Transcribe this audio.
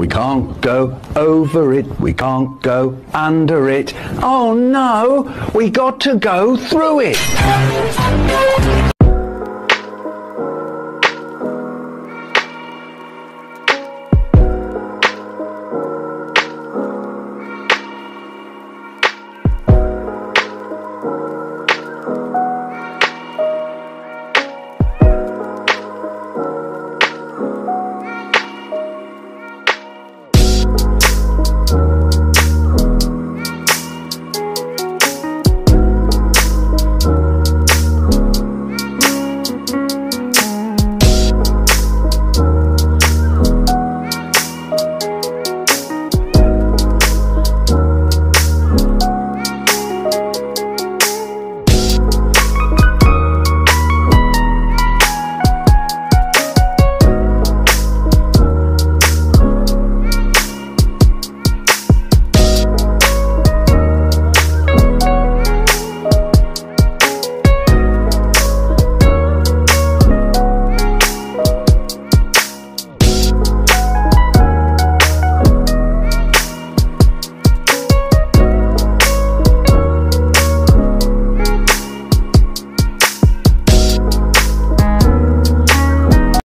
We can't go over it, we can't go under it. Oh no, we got to go through it.